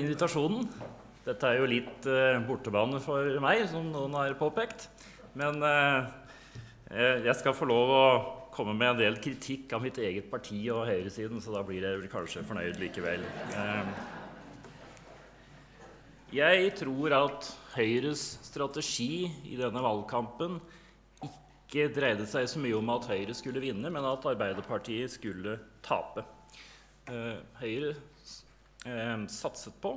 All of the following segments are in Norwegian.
invitasjonen. Dette er jo litt uh, bortebane for meg, som noen har påpekt. Men uh, jeg skal få lov å komme med en del kritikk av mitt eget parti og høyresiden, så da blir dere kanskje fornøyd likevel. Jeg tror at Høyres strategi i denne valgkampen ikke dreide seg så mye om at Høyre skulle vinne, men at Arbeiderpartiet skulle tape. Høyre satset på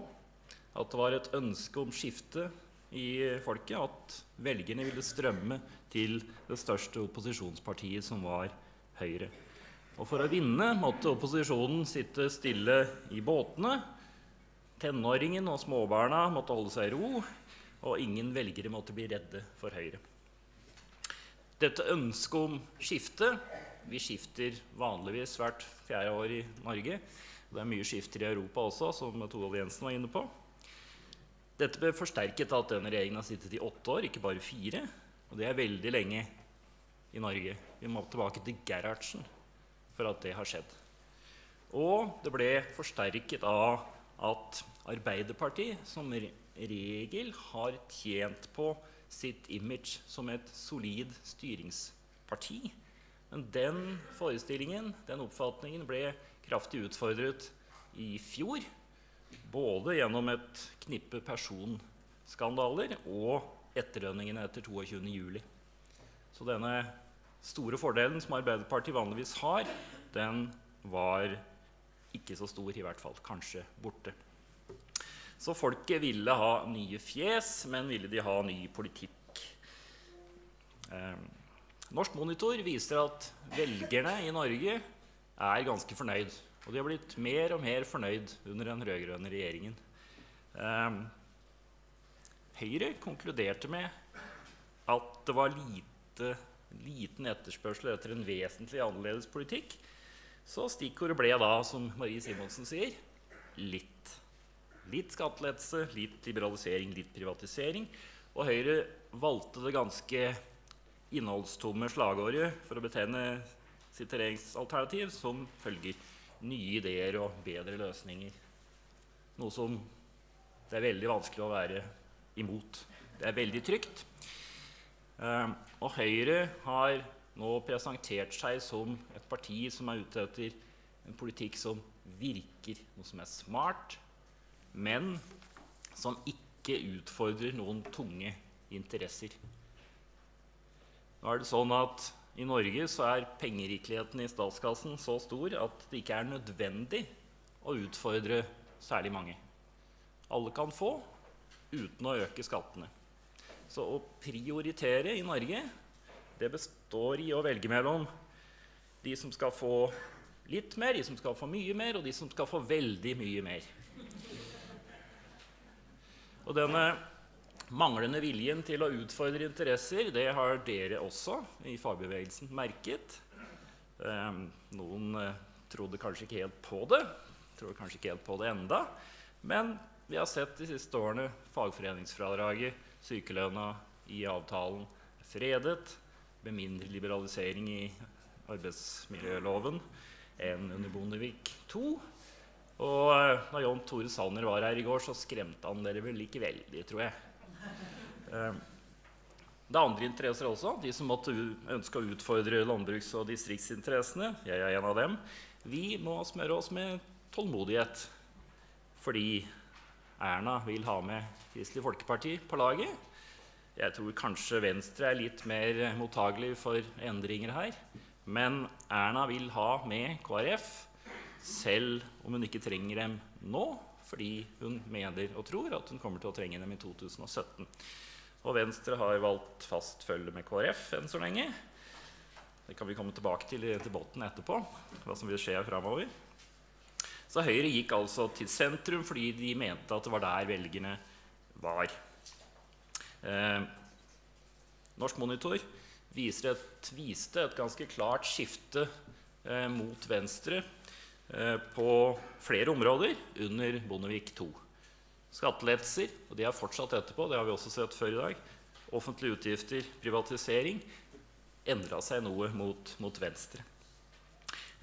at det var et ønske om skifte i folket, at velgerne ville strømme til det største opposisjonspartiet, som var Høyre. Og for å vinne måtte opposisjonen sitte stille i båtene. Tenåringen og småbarna måtte holde seg i ro, og ingen velgere måtte bli redde for Høyre. Dette ønsket om skifte Vi skifter vanligvis hvert fjerde år i Norge. Det er mye skifter i Europa også, som Torvald Jensen var inne på. Dette ble forsterket av at denne regjeringen har sittet i åtte år, ikke bare fire. Og det er veldig lenge i Norge. Vi må tilbake til Gerhardsen for at det har skjedd. Og det ble forsterket av at Arbeiderpartiet som regel har tjent på sitt image som et solid styringsparti. Men den forestillingen, den oppfatningen, ble kraftig utfordret i fjor både gjennom et knippe personskandaler og etterlønningene etter 22.07. Så denne store fordelen som Arbeiderpartiet vanligvis har, den var ikke så stor, i hvert fall. Kanskje borte. Så folket ville ha nye fjes, men ville de ha ny politikk? Eh, Norsk Monitor viser at velgerne i Norge er ganske fornøyd og de har blitt mer og mer fornøyd under den rød-grønne regjeringen. Um, Høyre konkluderte med at det var lite, liten etterspørsel etter en vesentlig annerledes politikk. Så stikkordet ble da, som Marie Simonsen sier, litt. Litt skattelettelse, litt liberalisering, litt privatisering. Og Høyre valgte det ganske innholdstomme slagordet for å betegne sitt regjeringsalternativ som følger nye ideer og bedre løsninger. Noe som det er veldig vanskelig å være imot. Det er veldig trygt. Uh, og Høyre har nå presentert seg som et parti som er ute etter en politikk som virker, noe som er smart, men som ikke utfordrer noen tunge interesser. Nå er det sånn at i Norge så er pengerikeligheten i statskassen så stor at det ikke er nødvendig å utfordre særlig mange. Alle kan få uten å øke skattene. Så å prioritere i Norge det består i å velge mellom de som skal få litt mer, de som skal få mye mer, og de som skal få veldig mye mer. Og denne manglende viljen til å utfordre interesser, det har dere også i fagbevegelsen merket. Eh, noen eh, trodde kanskje ikke helt på det. Tror kanskje ikke helt på det enda. Men vi har sett de siste årene fagforeningsfradraget, sykelønna i avtalen fredet, med mindre liberalisering i arbeidsmiljøloven enn under Bondevik II. Og eh, når John Tore Sanner var her i går, så skremte han dere vel ikke veldig, tror jeg. Ehm, det er andre interesser også. De som måtte ønske å utfordre landbruks- og distriktsinteressene. Jeg er en av dem. Vi må smøre oss med tålmodighet fordi Erna vil ha med Kristelig Folkeparti på laget. Jeg tror kanskje Venstre er litt mer mottagelig for endringer her. Men Erna vil ha med KrF, selv om hun ikke trenger dem nå, fordi hun mener og tror at hun kommer til å trenge dem i 2017. Og Venstre har valgt fast følge med KrF enn så lenge. Det kan vi komme tilbake til i debatten etterpå. hva som vil skje fremover. Så Høyre gikk altså til sentrum fordi de mente at det var der velgerne var. Eh, Norsk Monitor et, viste et ganske klart skifte eh, mot venstre på flere områder under Bondevik II. Skattelettelser, og de er fortsatt etterpå, det har vi også sett før i dag. Offentlige utgifter, privatisering. Endra seg noe mot, mot venstre.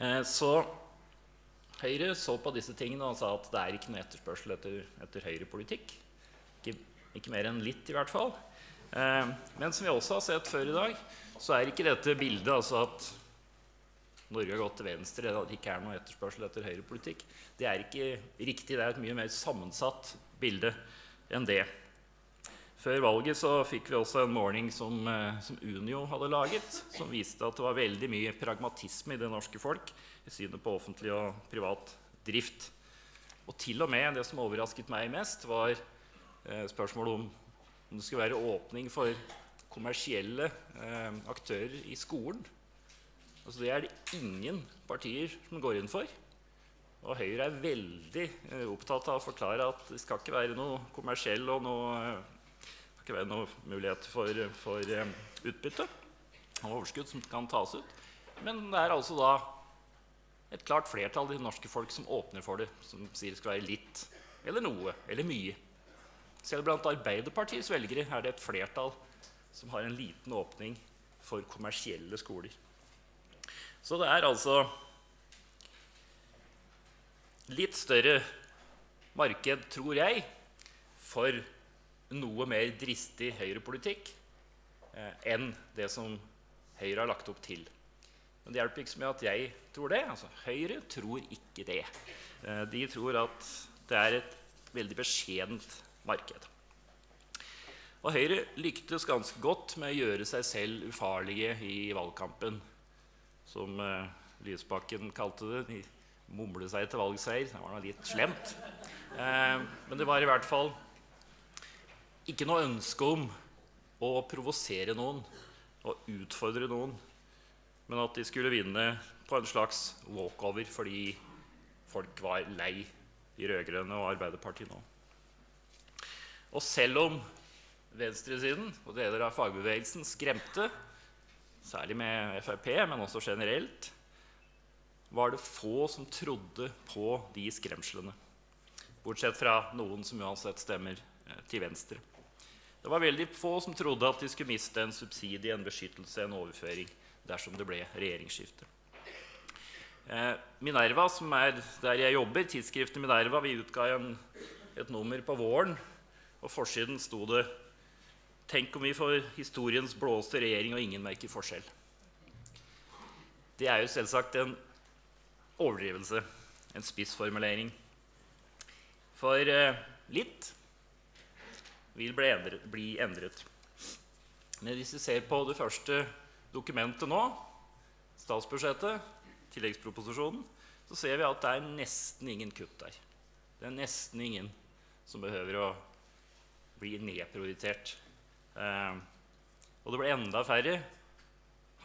Eh, så Høyre så på disse tingene og sa at det er ikke noe etterspørsel etter, etter høyrepolitikk. Ikke, ikke mer enn litt, i hvert fall. Eh, men som vi også har sett før i dag, så er ikke dette bildet altså at Norge har gått til venstre, det ikke er noe etterspørsel etter høyrepolitikk. Det er ikke riktig. Det er et mye mer sammensatt bilde enn det. Før valget så fikk vi også en måling som, eh, som, Unio hadde laget, som viste at det var veldig mye pragmatisme i det norske folk i synet på offentlig og privat drift. Og til og med det som overrasket meg mest, var eh, spørsmålet om, om det skulle være åpning for kommersielle eh, aktører i skolen. Altså Det er det ingen partier som går inn for. Og Høyre er veldig eh, opptatt av å forklare at det skal ikke være noe kommersiell og noe, det skal ikke være noe mulighet for, for eh, utbytte og overskudd som kan tas ut. Men det er altså da et klart flertall av de norske folk som åpner for det, som sier det skal være litt eller noe eller mye. Selv blant Arbeiderpartiets velgere er det et flertall som har en liten åpning for kommersielle skoler. Så det er altså litt større marked, tror jeg, for noe mer dristig høyrepolitikk eh, enn det som Høyre har lagt opp til. Men det hjelper ikke så mye at jeg tror det. Altså, Høyre tror ikke det. Eh, de tror at det er et veldig beskjedent marked. Og Høyre lyktes ganske godt med å gjøre seg selv ufarlige i valgkampen. Som eh, Lysbakken kalte det. De mumle seg til valgseier. Det var litt slemt. Eh, men det var i hvert fall ikke noe ønske om å provosere noen og utfordre noen, men at de skulle vinne på en slags walkover fordi folk var lei de rød-grønne og Arbeiderpartiet nå. Og selv om venstresiden og deler av fagbevegelsen skremte, særlig med Frp, men også generelt, var det få som trodde på de skremslene. Bortsett fra noen som uansett stemmer eh, til venstre. Det var veldig få som trodde at de skulle miste en subsidie, en beskyttelse, en overføring dersom det ble regjeringsskifte. Eh, Minerva, som er der jeg jobber, tidsskriftet Minerva, vi utga et nummer på våren. Og forsiden sto det 'Tenk om vi får historiens blåeste regjering, og ingen merker forskjell'. Det er jo selvsagt en overdrivelse, en spissformulering. For eh, litt vil bli endret, bli endret. Men hvis vi ser på det første dokumentet nå, statsbudsjettet, tilleggsproposisjonen, så ser vi at det er nesten ingen kutt der. Det er nesten ingen som behøver å bli nedprioritert. Eh, og det ble enda færre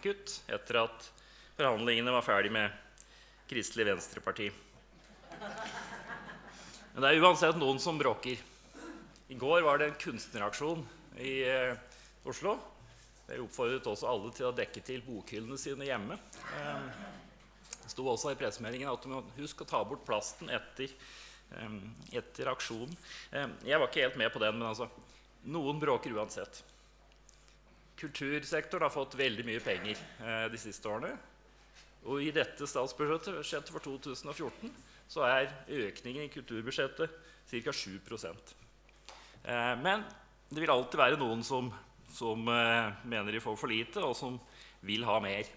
kutt etter at forhandlingene var ferdig med Kristelig Venstreparti. Men det er uansett noen som bråker. I går var det en kunstneraksjon i eh, Oslo. Jeg oppfordret også alle til å dekke til bokhyllene sine hjemme. Eh, det sto også i pressemeldingen at du må huske å ta bort plasten etter, eh, etter aksjonen. Jeg var ikke helt med på den, men altså, noen bråker uansett. Kultursektoren har fått veldig mye penger eh, de siste årene. Og i dette statsbudsjettet for 2014 så er økningen i kulturbudsjettet ca. 7 eh, Men det vil alltid være noen som, som eh, mener de får for lite, og som vil ha mer.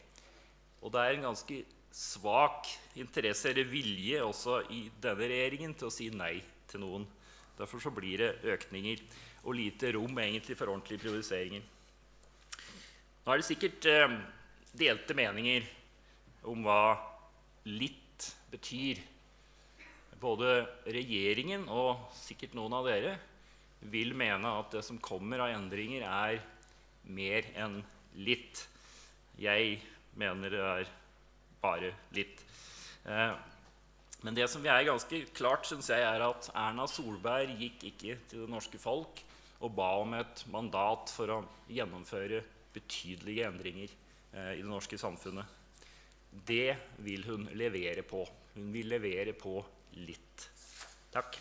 Og det er en ganske svak interesse eller vilje også i denne regjeringen til å si nei til noen. Derfor så blir det økninger og lite rom egentlig for ordentlige prioriteringer. Nå er det sikkert eh, delte meninger om hva litt betyr. Både regjeringen og sikkert noen av dere vil mene at det som kommer av endringer, er mer enn litt. Jeg mener det er bare litt. Eh, men det som er ganske klart, syns jeg, er at Erna Solberg gikk ikke til det norske folk og ba om et mandat for å gjennomføre betydelige endringer eh, i det norske samfunnet. Det vil hun levere på. Hun vil levere på litt. Takk.